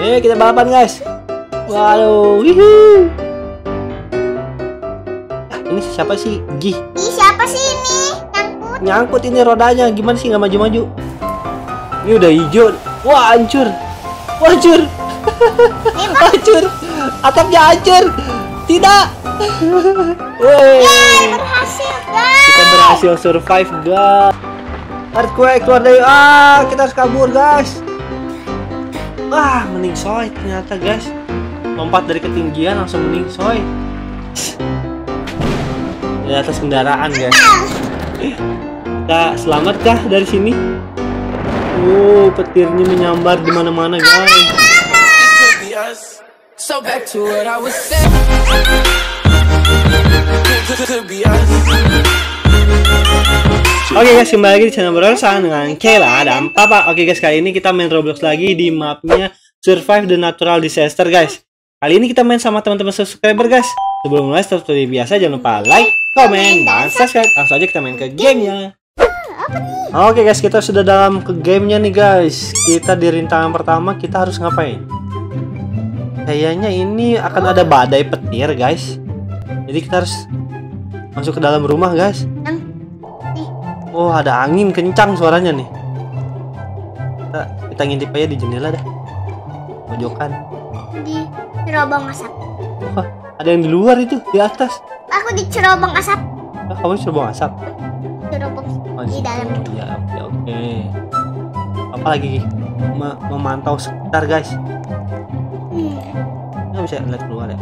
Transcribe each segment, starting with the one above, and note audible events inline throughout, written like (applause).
Eh, kita balapan, guys. Waduh. Ah, ini siapa sih? Gih, Ih, siapa sih ini? Nyangkut. nyangkut ini rodanya. Gimana sih nggak maju-maju? Ini udah hijau. Wah, hancur. Wah, hancur. hancur. Atapnya hancur. Tidak. Woi. Berhasil, guys. Kita berhasil survive, guys. Earthquake keluar dari ah, kita harus kabur, guys. Wah, mending soy ternyata, guys. Lompat dari ketinggian langsung mending soy. Di atas kendaraan, guys. Kita selamatkah dari sini? Oh, petirnya menyambar di mana-mana, guys. could be us. So back to what I was saying. Could, could, could be us. Oke guys, kembali lagi di channel berurusan dengan Kayla dan Papa. Oke guys, kali ini kita main Roblox lagi di mapnya Survive the Natural Disaster guys. Kali ini kita main sama teman-teman subscriber guys. Sebelum mulai seperti biasa jangan lupa like, comment, dan subscribe. Langsung aja kita main ke gamenya. Oke guys, kita sudah dalam ke gamenya nih guys. Kita di rintangan pertama kita harus ngapain? Kayaknya ini akan ada badai petir guys. Jadi kita harus masuk ke dalam rumah guys. Oh ada angin kencang suaranya nih. Kita, kita ngintip aja di jendela dah. Pojokan. Di cerobong asap. Wah ada yang di luar itu di atas. Aku di cerobong asap. Ah, kamu coba asap. Cerobong Oh, di dalam. Ya oke oke. Apa lagi? Me- memantau sekitar guys. Hmm. Nggak bisa lihat keluar ya.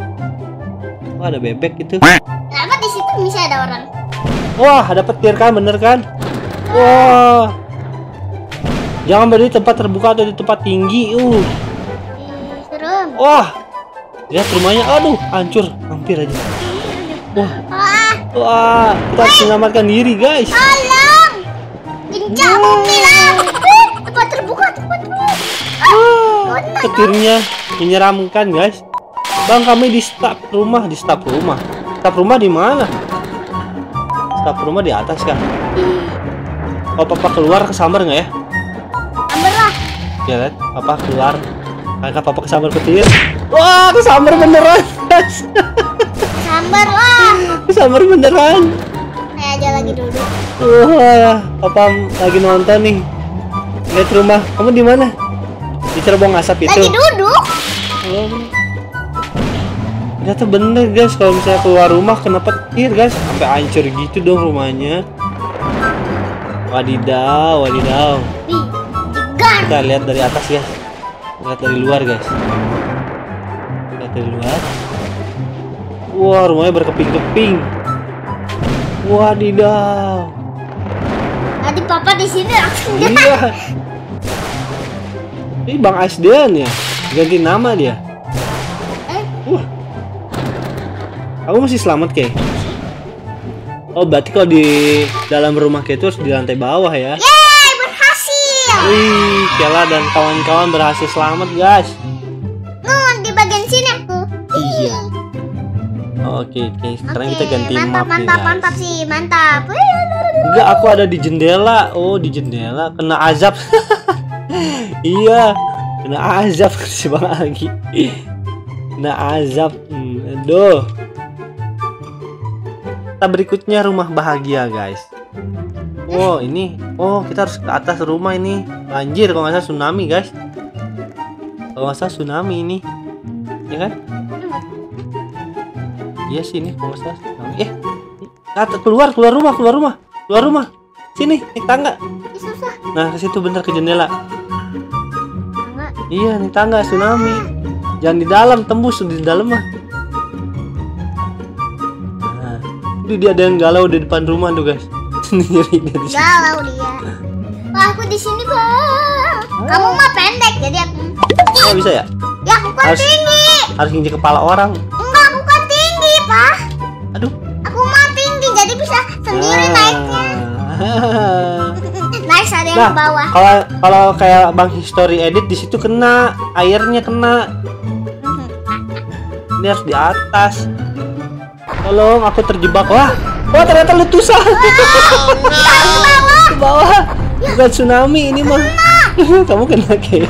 Wah ada bebek gitu. Kenapa di situ bisa ada orang? Wah ada petir kan bener kan? Wah. Jangan berdiri di tempat terbuka atau di tempat tinggi. Uh. Ih, serem. Wah. Lihat rumahnya. Aduh, hancur. Hampir aja. Wah. Wah, Wah, kita harus menyelamatkan diri, guys. tolong. Bilang. Tempat terbuka, tempat terbuka. Wah, petirnya menyeramkan, guys. Bang, kami di staf rumah, di staf rumah. Staf rumah di mana? Staf rumah di atas kan? Oh, papa keluar kesambar nggak ya? Amber lah. Ya, papa keluar. Kakak papa kesambar petir. Wah, kesambar beneran. Sambar lah. kesambar beneran. Saya aja lagi duduk. Wah, papa lagi nonton nih. Lihat rumah. Kamu di mana? Di Cirebon asap itu. Lagi duduk. Oh. Ternyata bener guys kalau misalnya keluar rumah kena petir guys sampai hancur gitu dong rumahnya. Wadidaw, wadidaw. Kita lihat dari atas guys. Lihat dari luar guys. Lihat dari luar. Wah rumahnya berkeping-keping. Wadidaw. Tadi papa di sini langsung. Iya. Ini Bang Asdean ya. Ganti nama dia. Eh, Wah. Aku masih selamat kayak. Oh berarti kalau di dalam rumah itu harus di lantai bawah ya. yeay berhasil. Wih, Kela dan kawan-kawan berhasil selamat guys. Nun di bagian sini aku. Iya. Oke, oke. Sekarang kita Oke, ganti mantap, map nih mantap, guys. mantap sih, mantap. Wih, Enggak, aku ada di jendela. Oh, di jendela kena azab. (laughs) iya, kena azab (laughs) si Bang lagi. Kena azab. Hmm, aduh. Kita berikutnya rumah bahagia, guys. Oh, ini. Oh, kita harus ke atas rumah ini. Banjir kalau nggak salah tsunami, guys. Kalau nggak salah tsunami ini. Ya kan? Iya sih ini kalau nggak salah tsunami. Eh, Kata keluar keluar rumah keluar rumah keluar rumah sini naik tangga nah ke situ bentar ke jendela iya naik tangga tsunami jangan di dalam tembus di dalam mah Duh, dia ada yang galau di depan rumah tuh guys (laughs) sendiri dia di. Galau dia. Wah, aku di sini, Bang. Kamu mah pendek, jadi aku. oh bisa ya Ya, aku kan Harus- tinggi. harus nginjek kepala orang Enggak, aku kan tinggi, Pak. aduh Aku mah tinggi, jadi bisa sendiri naiknya. Ah. (laughs) Nice ada yang nah ke bawah. kalau kalau kayak bang history edit di situ kena airnya kena ini harus di atas tolong aku terjebak wah wah ternyata letusan ke bawah bukan tsunami ini mah (laughs) kamu kena kayak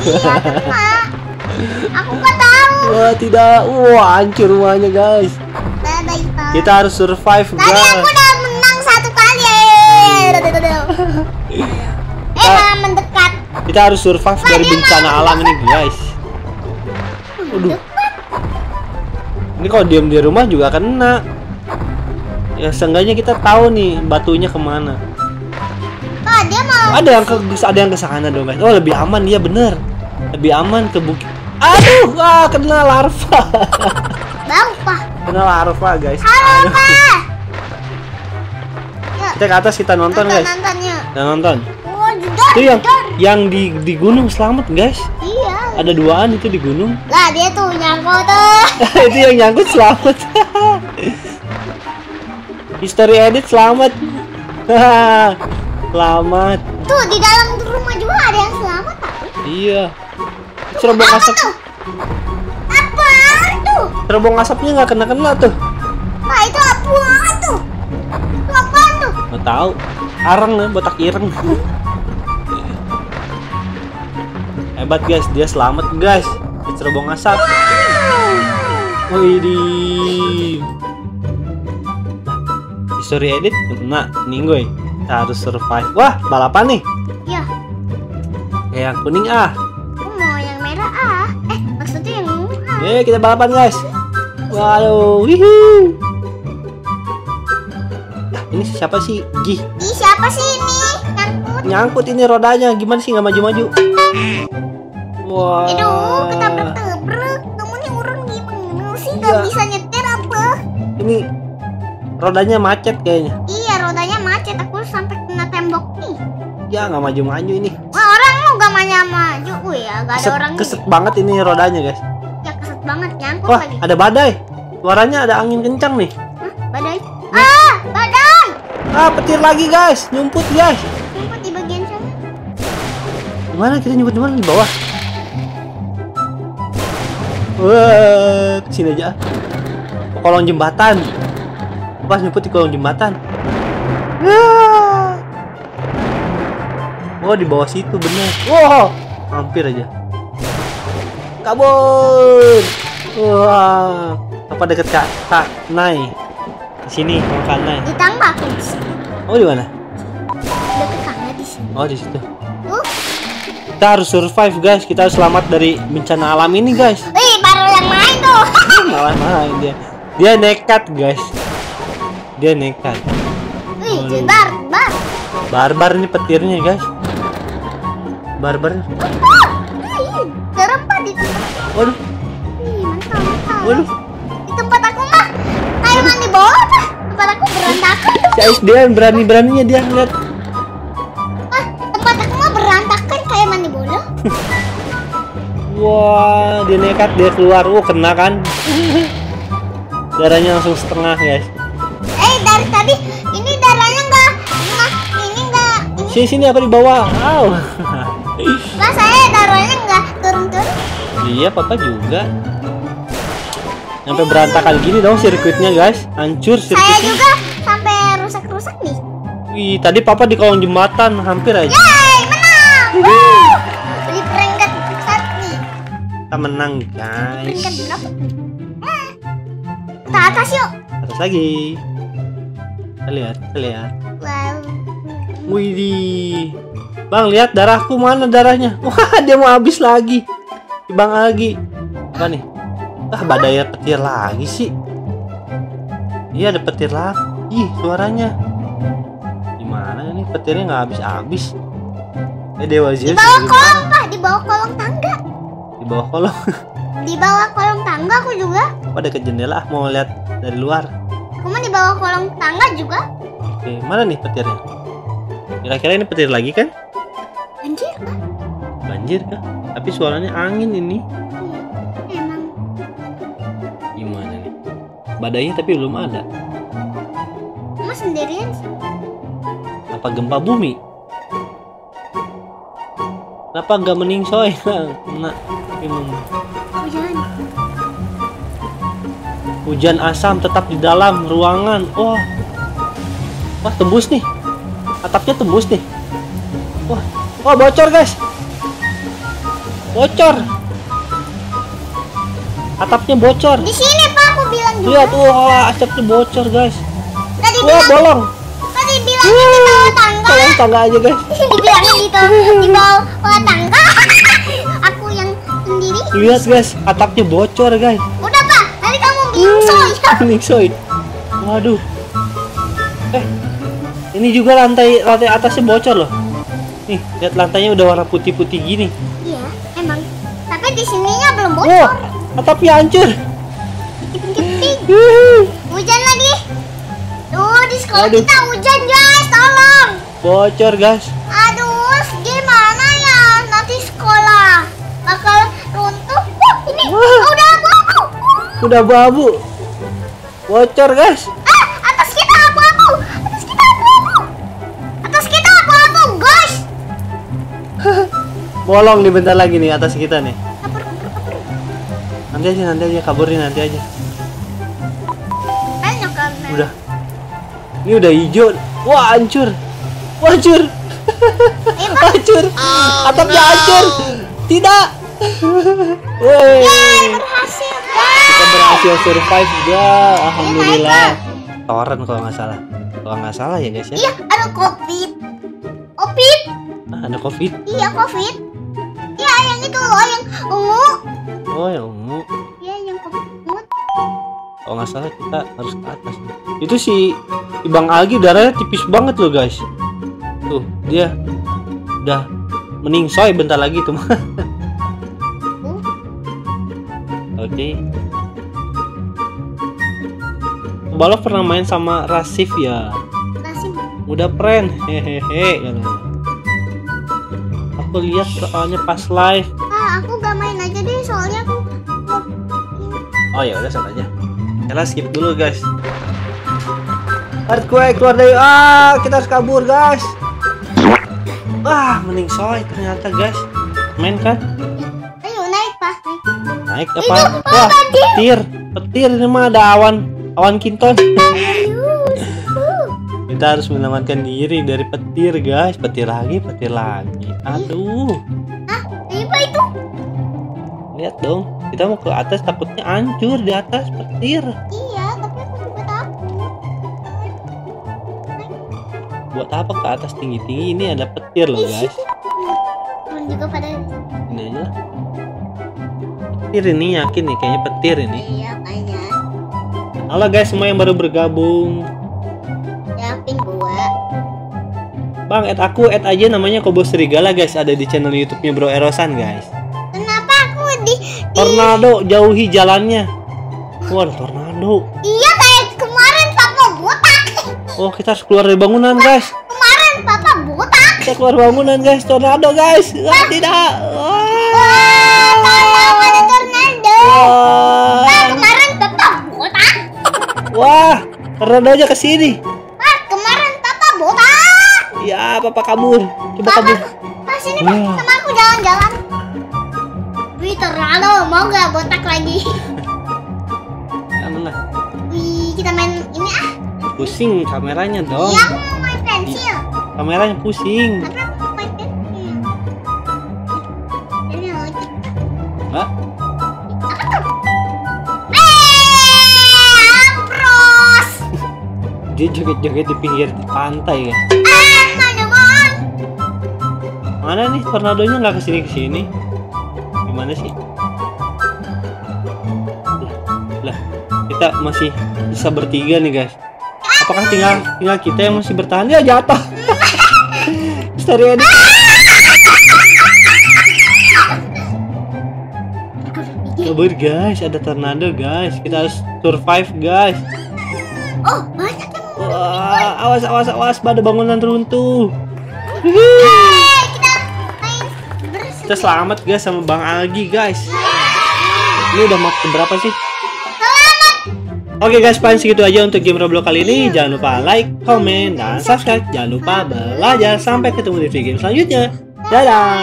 Aku nggak tahu. Wah, tidak. Wah, hancur rumahnya, guys. Bye bye. Pak. Kita harus survive, Tadi aku guys. udah menang satu kali. (laughs) Eh, malah mendekat. Kita harus survive dari bencana alam ini, guys. Waduh. Ini kalau diam di rumah juga kena. Ya, seenggaknya kita tahu nih batunya ke mana. Pak, dia mau. Ada yang ke ada yang ke sana dong, guys. Oh, lebih aman dia bener. Lebih aman ke bukit. Aduh, wah, kena larva. (laughs) Pak. kena larva, guys. Halo, Pak. (laughs) Kita ke atas kita nonton, nonton, guys. nonton yuk. Kita nonton. Oh, Itu yang yang di di gunung selamat, guys. Iya. Ada duaan itu di gunung. Lah, dia tuh nyangkut tuh. (laughs) itu yang nyangkut selamat. History edit selamat. (laughs) selamat. Tuh, di dalam rumah juga ada yang selamat, Pak. Iya. Cerobong Apa asap, tuh? Apa tuh? cerobong asapnya nggak kena kena tuh. Pak, itu apaan tuh? Itu apaan tuh? Nggak tahu. Arang nih, botak ireng. Hebat guys, dia selamat guys. Cerobong asap. Widih. History edit kena Ninggoy. Kita harus survive. Wah, balapan nih. Ya, Kayak yang kuning ah. aku mau yang merah ah. Eh, maksudnya yang ah. Eh, kita balapan guys. Waduh, hihi. Nah, ini siapa sih? Gih, Ih, siapa sih ini? Nyangkut. nyangkut ini rodanya. Gimana sih nggak maju-maju? Wah. Aduh, ketabrak-tabrak. Kamu nih orang gimana sih? Gak Iya. bisa nyetir apa? Ini rodanya macet kayaknya. Iya, rodanya macet. Aku sampai kena tembok nih. Ya nggak maju-maju ini. Wah, orang lu gak maju. Wih, ya, gak ada Keset, orang keset banget ini rodanya guys. Ya, keset banget. Nyangkut Wah, lagi. ada badai. Suaranya ada angin kencang nih. Hah, badai. Ah, badai. Ah, petir lagi guys. Nyumput guys. Nyangkut di bagian sana. Gimana kita nyumput di mana di bawah? Wah, ke sini aja. Kolong jembatan. Pas nyumput di kolong jembatan. Wah. Oh, di bawah situ bener. Wow, hampir aja. Kabur. Wah, apa deket kak kak Nai? Di sini, kak Nai. Ditambah aku di sini. Oh, di mana? Tangga di sini. Oh, di situ. Kita harus survive guys. Kita harus selamat dari bencana alam ini guys. Wih, baru yang main tuh. (laughs) malah main dia dia nekat guys dia nekat Wih, Waduh. jebar, bar. barbar ini petirnya guys barbar Ah, ih, serem pak di tempat. waduh Ih, mantap, mantap. waduh Di tempat aku mah kayak mandi bola pak. Tempat aku berantakan. Ais dia berani beraninya dia lihat Ah, tempat aku mah berantakan kayak mandi bola. wah dia nekat dia keluar oh kena kan (laughs) darahnya langsung setengah guys dari tadi ini darahnya enggak, enggak, ini enggak, ini sini sini apa di bawah Aw. (laughs) lah saya darahnya enggak turun-turun. iya papa juga sampai berantakan gini dong sirkuitnya guys hancur Saya sirkuitnya juga sampai rusak-rusak nih. Wih, tadi papa di kolong jembatan hampir aja Yeay, menang! (laughs) Di peringkat satu nih. kita menang guys Peringkat berapa? Hmm. Ke atas yuk. atas lagi kita lihat kita lihat. Wow. Widih. Bang lihat darahku mana darahnya? (laughs) Wah dia mau habis lagi. Bang lagi Apa nih? Ah badai petir lagi sih. Iya ada petir lagi. Ih suaranya. Gimana nih petirnya nggak habis-habis. Eh Dewa Di Zeus bawah juga kolong pak, di bawah kolong tangga. di bawah kolong. (laughs) Di bawah kolong tangga aku juga. Apa deket jendela. Ah, mau lihat dari luar Bawah kolong tangga juga. Oke mana nih petirnya Kira-kira ini petir lagi kan Anjir pak. Banjir kah Tapi suaranya angin ini Emang. Gimana nih? Badainya tapi belum ada. Kamu sendirian sih. Apa gempa bumi? Kenapa nggak meningsoy? Kena (laughs) minum. Hujan asam tetap di dalam ruangan. Wah, wah tembus nih. Atapnya tembus nih. Wah, wah bocor guys. Bocor. atapnya bocor. Di sini Pak aku bilang juga. Lihat, wah, atapnya bocor, guys. Tadi Wah, bilang bolong. tadi bilangnya di bawah tangga. Kolong tangga aja, guys. (laughs) Dibilangnya di, di bawah tangga. (laughs) aku yang sendiri. Lihat, guys, atapnya bocor, guys. Udah Pak, tadi kamu bilang soy. Kuning soy. Waduh. Eh, ini juga lantai lantai atasnya bocor loh. Nih, lihat lantainya udah warna putih-putih gini. Iya, emang. Tapi di sininya belum bocor. atapnya hancur. Keping-keping. (laughs) Hihi, Hujan lagi. Tuh, di sekolah Aduh. kita hujan, guys. Tolong. Bocor, guys. Udah babu. Bocor, guys. Ah, atas kita abu-abu. Atas kita abu-abu. Atas kita abu-abu, guys. (laughs) Bolong nih bentar lagi nih atas kita nih. Nanti aja, nanti aja kaburin nanti aja. Udah. Ini udah hijau. Wah, hancur. Wah, hancur. (laughs) Pak. hancur. Atapnya hancur. Tidak. (laughs) Woi. Berhasil, guys. Berhasil survive ya. Alhamdulillah. Toren kalau nggak salah. Kalau nggak salah ya guys ya. Iya, ada covid. Covid. Ah, ada covid. Iya, covid. Iya, yang itu loh, yang ungu. Oh yang ungu. Iya, yang covid ungu. Kalau nggak salah kita harus ke atas. Itu si, si Bang Algi darahnya tipis banget loh guys. Tuh dia udah meningsoy bentar lagi tuh. (laughs) Oke. Balok pernah main sama Rasif ya. Masih Udah pren. Hehehe. Aku lihat soalnya pas live. Ah, aku gak main aja deh, soalnya aku Oh ya udah santai aja. Kita skip dulu guys. Earthquake keluar dari ah kita harus kabur guys. Wah mending soy ternyata guys. Main kan? Ayo naik, Pak. Naik. Naik Itu, apa? oh, Wah petir. Petir ini mah ada awan awan kinton. Kita harus menyelamatkan diri dari petir guys. Petir lagi, petir lagi. Aduh. Ah, apa itu? Lihat dong. Kita mau ke atas takutnya hancur di atas petir. Iya, tapi aku juga takut. Buat apa ke atas tinggi-tinggi? Ini ada petir loh guys. Temen juga pada ini aja petir ini yakin nih kayaknya petir ini iya halo guys semua yang baru bergabung. Yakin gua. bang add aku add aja namanya Kobo Serigala guys. Ada di channel YouTube-nya Bro Erosan guys. Kenapa aku di, di tornado jauhi jalannya. Wah tornado. Iya kayak kemarin papa botak. oh kita harus keluar dari bangunan guys. Kemarin papa botak. kita keluar bangunan guys. Tornado guys. Ah, tidak. Wah, wah aja ke sini Ah, kemarin papa botak. ya papa kabur coba Papa, kabur pas sini Pak, Wah. sama aku jalan-jalan. Wih, tornado mau nggak botak lagi? Jangan lah Wih, kita main ini ah. pusing kameranya dong Iya, aku mau main pensil. kameranya pusing Tapi dia joget-joget di pinggir pantai ya Ah, mana nih? Tornadonya nggak ke sini ke sini. Gimana sih? Lah, lah. Kita masih bisa bertiga nih guys. Apakah tinggal tinggal kita yang masih bertahan? Dia jatuh (laughs) story edit. Kabur guys. Ada tornado guys. Kita harus survive guys. Oh, awas awas awas pada bangunan runtuh Eh, kita main bersih. kita selamat guys sama Bang Algi guys ini udah mau ke berapa sih Selamat. Oke guys, paling segitu aja untuk game Roblox kali ini. Jangan lupa like, comment, dan subscribe. Jangan lupa belajar. Sampai ketemu di video game selanjutnya. Dadah.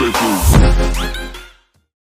This could